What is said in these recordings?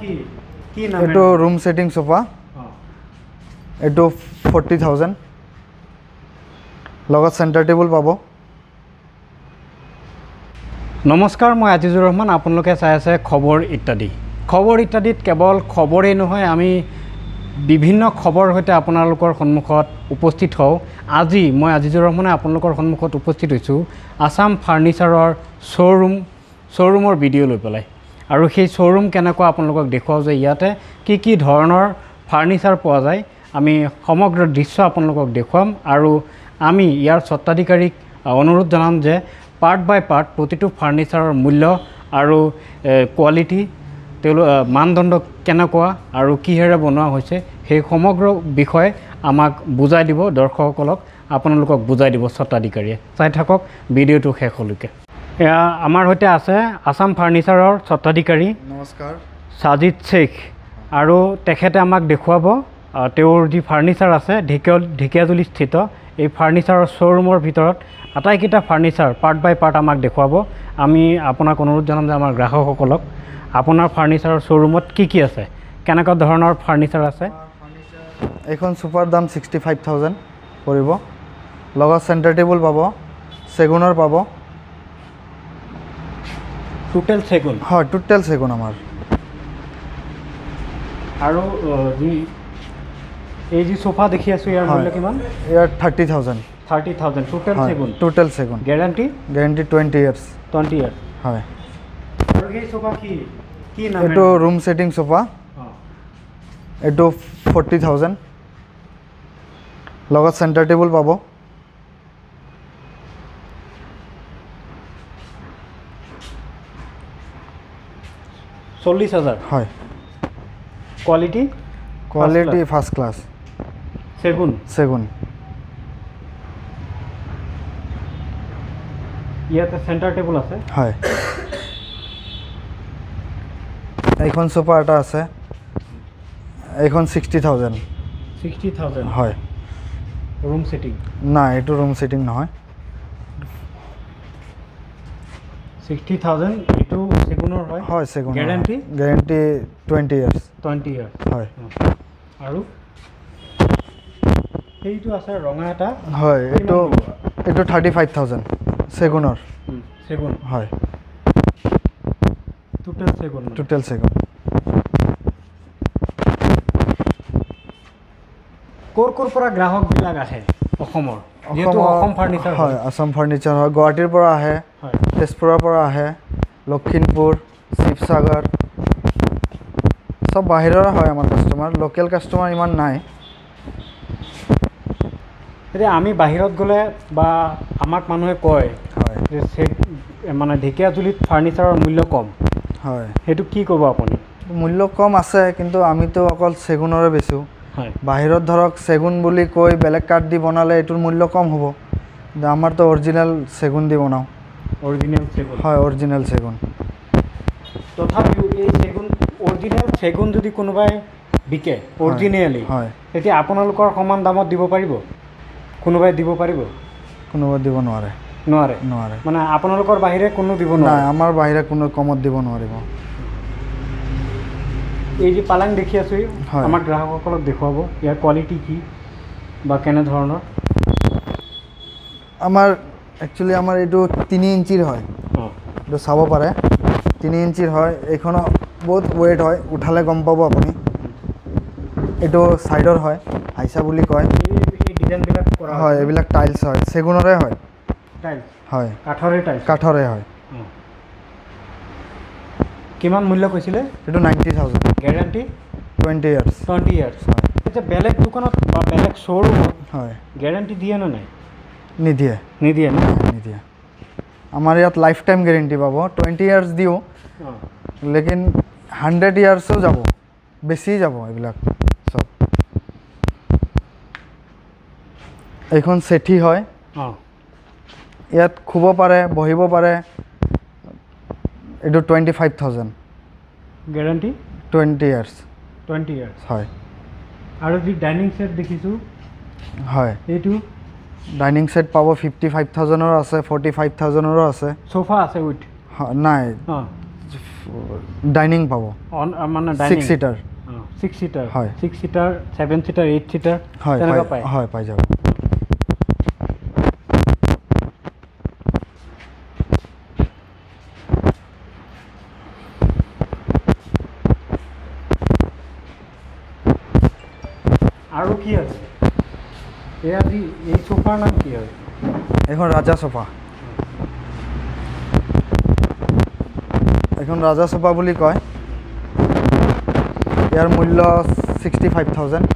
কি কি নাম এইটো ৰুম ছেটিং চোফা এইটো ফৰ্টি থাউজেণ্ড লগত চেণ্টাৰ টেবুল পাব। নমস্কাৰ মই আজিজুৰ ৰহমান আপোনালোকে চাই আছে খবৰ ইত্যাদি। খবৰ ইত্যাদিত কেৱল খবৰেই নহয় আমি বিভিন্ন খবৰ সৈতে আপোনালোকৰ সন্মুখত উপস্থিত হওঁ। আজি মই আজিজুৰ ৰহমানে আপোনালোকৰ সন্মুখত উপস্থিত হৈছোঁ আছাম ফাৰ্নিচাৰৰ শ্ব'ৰুম শ্ব'ৰুমৰ ভিডিঅ' লৈ পেলাই। আৰু সেই শ্ব'ৰুম কেনেকুৱা আপোনালোকক দেখুৱাওঁ যে ইয়াতে কি কি ধৰণৰ ফাৰ্নিচাৰ পোৱা যায় আমি সমগ্ৰ দৃশ্য আপোনালোকক দেখুৱাম আৰু আমি ইয়াৰ স্বত্বাধিকাৰীক অনুৰোধ জনাম যে পাৰ্ট বাই পাৰ্ট প্ৰতিটো ফাৰ্নিচাৰৰ মূল্য আৰু কোৱালিটি তেওঁলোক মানদণ্ড কেনেকুৱা আৰু কিহেৰে বনোৱা হৈছে সেই সমগ্ৰ বিষয়ে আমাক বুজাই দিব দৰ্শকসকলক আপোনালোকক বুজাই দিব স্বত্বাধিকাৰীয়ে। চাই থাকক ভিডিঅ'টো শেষলৈকে আমাৰ সৈতে আছে আছাম ফাৰ্নিচাৰৰ স্বত্বাধিকাৰী। নমস্কাৰ। সাজিদ শ্বেখ আৰু তেখেতে আমাক দেখুৱাব তেওঁৰ যি ফাৰ্নিচাৰ আছে ঢেকীয়া ঢেকীয়াজুলি স্থিত এই ফাৰ্নিচাৰৰ শ্ব'ৰুমৰ ভিতৰত আটাইকেইটা ফাৰ্নিচাৰ পাৰ্ট বাই পাৰ্ট আমাক দেখুৱাব। আমি আপোনাক অনুৰোধ জনাম যে আমাৰ গ্ৰাহকসকলক আপোনাৰ ফাৰ্নিচাৰৰ শ্ব'ৰুমত কি কি আছে? কেনেকুৱা ধৰণৰ ফাৰ্নিচাৰ আছে? এইখন চোফাৰ দাম ছিক্সটি ফাইভ থাউজেণ্ড পৰিব। লগত চেণ্টাৰ টেবুল পাব চেগুনৰ পাব। টোটেল চেগুন হয় টোটেল চেগুন আমাৰ আৰু যি এই যি চোফা দেখি আছোঁ ইয়াৰ। মূল্য কিমান? ইয়াৰ thirty thousand thirty thousand total চেগুন টোটেল চেগুন guarantee guarantee twenty years twenty year হয়। আৰু সেই চোফা কি? কি নাম এইটো ৰুম ছেটিং চোফা। এইটো ফৰ্টি থাউজেণ্ড লগত চেণ্টাৰ টেবুল পাব। চল্লিছ হাজাৰ হয়। কোৱালিটি কোৱালিটি ফাৰ্ষ্ট ক্লাছ চেগুন চেগুন ইয়াতে চেণ্টাৰ টেবুল আছে। হয়। এইখন চোফা এটা আছে। এইখন ছিক্সটি থাউজেণ্ড ছিক্সটি থাউজেণ্ড হয়। ৰুম ছেটিং নাই এইটো ৰুম ছিটিং নহয়। ছিক্সটি থাউজেণ্ড এইটো চেগুনৰ হয়? হয় চেগুন guarantee guarantee twenty years twenty year হয়। আৰু সেইটো আছে ৰঙা এটা। হয় এইটো এইটো থাৰ্টি ফাইভ থাউজেণ্ড চেগুনৰ চেগুন। হয়। টোটেল চেগুন টোটেল চেগুন। ক'ৰ ক'ৰ পৰা গ্ৰাহকবিলাক আহে অসমৰ? অসম ফাৰ্নিচাৰ হয় আছাম ফাৰ্নিচাৰ হয় গুৱাহাটীৰ পৰা আহে। হয়। তেজপুৰৰ পৰা আহে লখিমপুৰ শিৱসাগৰ। চব বাহিৰৰে হয় আমাৰ কাষ্টমাৰ লোকেল কাষ্টমাৰ ইমান নাই। এতিয়া আমি বাহিৰত গ'লে বা আমাক মানুহে কয় হয়। যে মানে ঢেকীয়াজুলিত ফাৰ্নিচাৰৰ মূল্য কম। হয়। সেইটো কি ক'ব আপুনি? মূল্য কম আছে কিন্তু আমিতো অকল চেগুনৰে বেচোঁ। হয়। বাহিৰত ধৰক চেগুন বুলি কৈ বেলেগ কাঠ দি বনালে এইটোৰ মূল্য কম হ'ব। আমাৰতো অৰিজিনেল চেগুন দি বনাওঁ। অৰিজিনেল চেগুন হয় অৰিজিনেল চেগুন তথাপিও এই চেগুন অৰিজিনেল চেগুন যদি কোনোবাই বিকে অৰিজিনেলি হয়। তেতিয়া আপোনালোকৰ সমান দামত দিব পাৰিব? কোনোবাই দিব পাৰিব? কোনোবা দিব নোৱাৰে। নোৱাৰে। নোৱাৰে। মানে আপোনালোকৰ বাহিৰে কোনো দিব নোৱাৰে? আমাৰ বাহিৰে কোনো কমত দিব নোৱাৰিব। এই যে পালাং দেখি আছোঁ। আমাৰ গ্ৰাহকসকলক দেখুৱাব ইয়াৰ কোৱালিটি কি বা কেনেধৰণৰ? আমাৰ একচুৱেলি আমাৰ এইটো তিনি ইঞ্চিৰ হয়। এইটো চাব পাৰে। তিনি ইঞ্চিৰ হয়। এইখনো বহুত ৱেইট হয়। উঠালে গম পাব আপুনি। এইটো ছাইডৰ হয়। হাইচা বুলি কয়। হয় এইবিলাক টাইলছ হয়। চেগুনৰে হয়। হয়। কাঠৰে হয়। কিমান মূল্য কৈছিলে? এইটো ninety thousand guarantee twenty years twenty years হয়। এতিয়া বেলেগ দোকানত বা বেলেগ শ্ব'ৰুমত হয়। গেৰাণ্টি দিয়ে নে নাই? নিদিয়ে। নিদিয়ে নিদিয়ে। আমাৰ ইয়াত লাইফ টাইম গেৰেণ্টি পাব। টুৱেণ্টি ইয়াৰ্ছ দিওঁ লেকিন হাণ্ড্ৰেড ইয়াৰ্ছো যাব। বেছি যাব এইবিলাক চব। এইখন চেঠি হয়। ইয়াত শুব পাৰে বহিব পাৰে। এইটো twenty five thousand guarantee twenty years twenty years হয়। আৰু যি ডাইনিং ছেট দেখিছোঁ হয়। এইটো ডাইনিং ছেট পাব ফিফটি ফাইভ থাউজেণ্ডৰো আছে ফৰ্টি ফাইভ থাউজেণ্ডৰো আছে। চোফা আছে উইথ? নাই। ডাইনিং পাব। মানে ছিক্স ছিটাৰ ছিক্স ছিটাৰ হয়। Six seater seven seater eight seater হয় হয় পাই যাব। আৰু কি আছে? এয়া যি এই চোফাৰ নাম কি হয়? এখন ৰাজা চোফা এখন ৰাজা চোফা বুলি কয়। ইয়াৰ মূল্য sixty five thousand.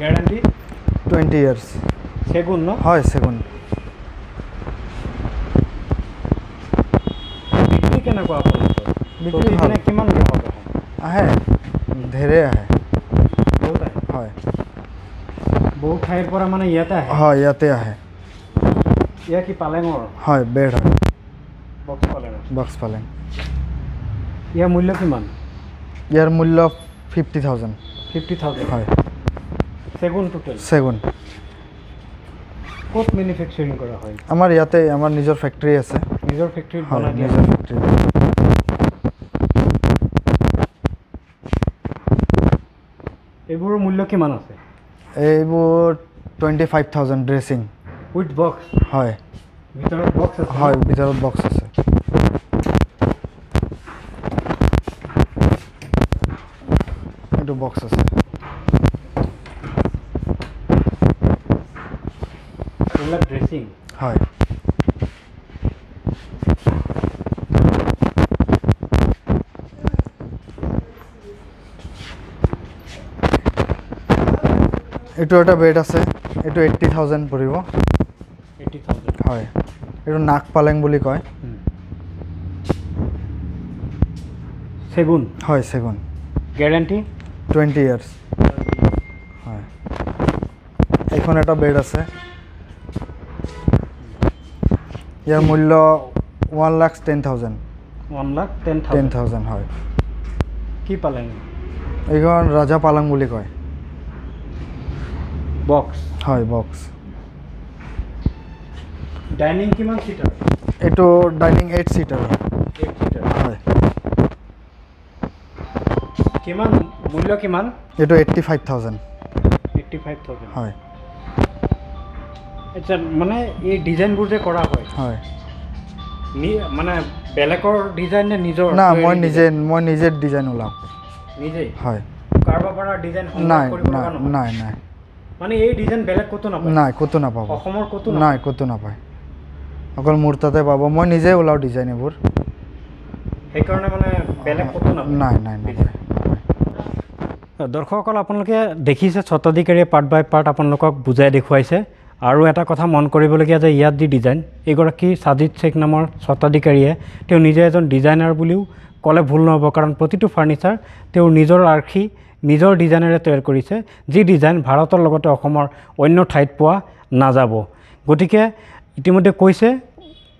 Guarantee twenty years. চেগুন ন? হয় চেগুন। বিক্ৰী কেনেকুৱা বিক্ৰী ভাল। কিমান গ্ৰাহক আহে ধেৰে আহে বহুত আহে হয় বহু ঠাইৰ পৰা মানে ইয়াতে আহে। হয় ইয়াতে আহে। এয়া কি পালেঙৰ? হয় বেড হয়। বক্স পালেঙৰ। বক্স পালেং। ইয়াৰ মূল্য কিমান? ইয়াৰ মূল্য ফিফটি থাউজেণ্ড ফিফটি থাউজেণ্ড হয়। চেগুন টোটেল চেগুন ক'ত মেনুফেকচাৰিং কৰা হয়? আমাৰ ইয়াতে আমাৰ নিজৰ ফেক্টৰী আছে। নিজৰ ফেক্টৰীত বনাই নিজৰ ফেক্টৰী এইবোৰৰ মূল্য কিমান আছে? এইবোৰ twenty five thousand dressing with box হয়। ভিতৰত বক্স আছে? হয় ভিতৰত বক্স আছে। এইটো বক্স আছে। এইবিলাক ড্ৰেছিং হয়। এইটো এটা বেড আছে এইটো এইট্টি থাউজেণ্ড পৰিব। এইটি থাউজেণ্ড হয় এইটো নাক পালেং বুলি কয়। চেগুন? হয় চেগুন। গেৰাণ্টি? টুৱেণ্টি ইয়াৰ্ছ হয়। এইখন এটা বেড আছে। ইয়াৰ মূল্য one lakh ten thousand one lakh ten ten thousand হয়। কি পালেং? এইখন ৰাজা পালং বুলি কয়। বক্স হয় বক্স ডাইনিং কিমান চিটাৰ এইটো ডাইনিং এইট হয় এইট চিটাৰ হয়। কিমান মূল্য কিমান? এইটো eighty five thousand eighty five thousand হয়। আচ্ছা মানে এই ডিজাইনবোৰ যে কৰা হয় হয়। মানে বেলেগৰ ডিজাইন নে নিজৰ? না মই? নিজে মই নিজে ডিজাইন ওলাওঁ। নিজেই? হয়। কাৰোবাৰ পৰা ডিজাইন নাই নাই? নাই নাই। মানে এই ডিজাইন বেলেগ ক'তো নাপায়। নাই ক'তো নাপাব। অসমৰ ক'তো নাই ক'তো নাপায়। অকল মোৰ তাতে পাব। মই নিজে ওলাওঁ ডিজাইন এইবোৰ। সেইকাৰণে মানে বেলেগ ক'তো নাপায়। নাই নাই নাপায়। দৰ্শকসকল আপোনালোকে দেখিছে শতাধিকাৰীয়ে পাৰ্ট বাই পাৰ্ট আপোনালোকক বুজাই দেখুৱাইছে। আৰু এটা কথা মন কৰিবলগীয়া যে ইয়াত যি ডিজাইন এইগৰাকী সাজিদ শ্বেখ নামৰ স্বত্বাধিকাৰীয়ে তেওঁ নিজে এজন ডিজাইনাৰ বুলিও ক'লে ভুল নহ'ব। কাৰণ প্ৰতিটো ফাৰ্নিচাৰ তেওঁৰ নিজৰ আৰ্শী নিজৰ ডিজাইনেৰে তৈয়াৰ কৰিছে যি ডিজাইন ভাৰতৰ লগতে অসমৰ অন্য ঠাইত পোৱা নাযাব। গতিকে ইতিমধ্যে কৈছে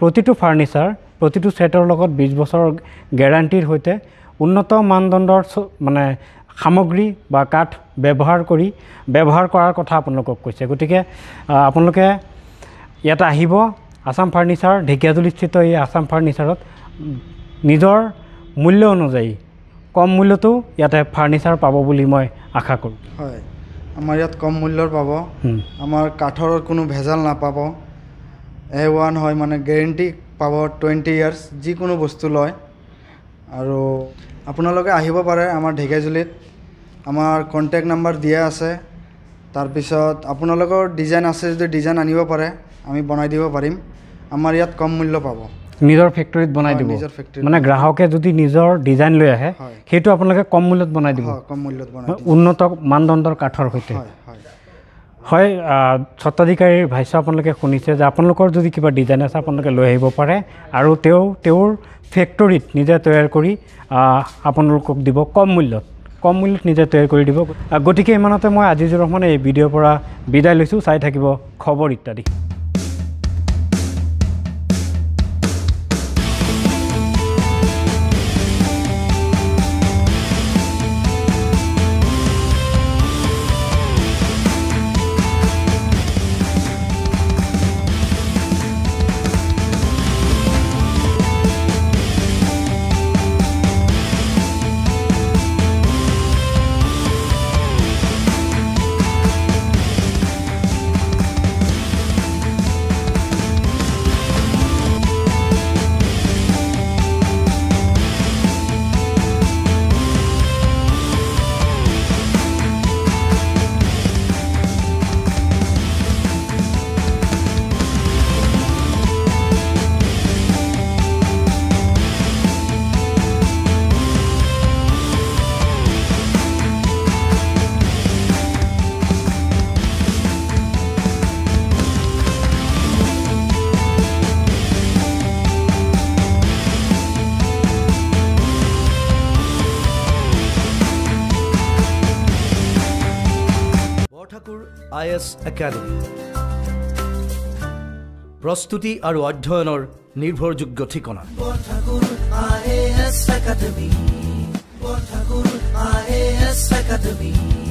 প্ৰতিটো ফাৰ্নিচাৰ প্ৰতিটো ছেটৰ লগত বিছ বছৰৰ গেৰাণ্টিৰ সৈতে উন্নত মানদণ্ডৰ মানে সামগ্ৰী বা কাঠ ব্যৱহাৰ কৰি ব্যৱহাৰ কৰাৰ কথা আপোনালোকক কৈছে। গতিকে আপোনালোকে ইয়াতে আহিব। আছাম ফাৰ্নিচাৰ ঢেকীয়াজুলিস্থিত এই আছাম ফাৰ্নিচাৰত নিজৰ মূল্য অনুযায়ী কম মূল্যতো ইয়াতে ফাৰ্নিচাৰ পাব বুলি মই আশা কৰোঁ। হয় আমাৰ ইয়াত কম মূল্যৰ পাব। আমাৰ কাঠৰ কোনো ভেজাল নাপাব। এ ওৱান হয় মানে গেৰেণ্টি পাব টুৱেণ্টি ইয়াৰ্ছ যিকোনো বস্তু লয়। আৰু আপোনালোকে আহিব পাৰে আমাৰ ঢেকীয়াজুলিত। আমাৰ কণ্টেক্ট নাম্বাৰ দিয়া আছে। তাৰপিছত আপোনালোকৰ ডিজাইন আছে যদি ডিজাইন আনিব পাৰে আমি বনাই দিব পাৰিম। আমাৰ ইয়াত কম মূল্য পাব। নিজৰ ফেক্টৰীত বনাই দিব। মানে গ্ৰাহকে যদি নিজৰ ডিজাইন লৈ আহে। সেইটো আপোনালোকে কম মূল্যত বনাই দিব। কম মূল্যত উন্নত মানদণ্ডৰ কাঠৰ সৈতে। হয় স্বত্বাধিকাৰীৰ ভাষ্য আপোনালোকে শুনিছে যে আপোনালোকৰ যদি কিবা ডিজাইন আছে আপোনালোকে লৈ আহিব পাৰে আৰু তেওঁ তেওঁৰ ফেক্টৰীত নিজে তৈয়াৰ কৰি আপোনালোকক দিব কম মূল্যত। কম মূল্যত নিজে তৈয়াৰ কৰি দিব। গতিকে ইমানতে মই আজিজুৰ ৰহমানে এই ভিডিঅ'ৰ পৰা বিদায় লৈছোঁ। চাই থাকিব খবৰ ইত্যাদি। I S academy. প্ৰস্তুতি আৰু অধ্যয়নৰ নিৰ্ভৰযোগ্য ঠিকনা। Barthakur I S academy.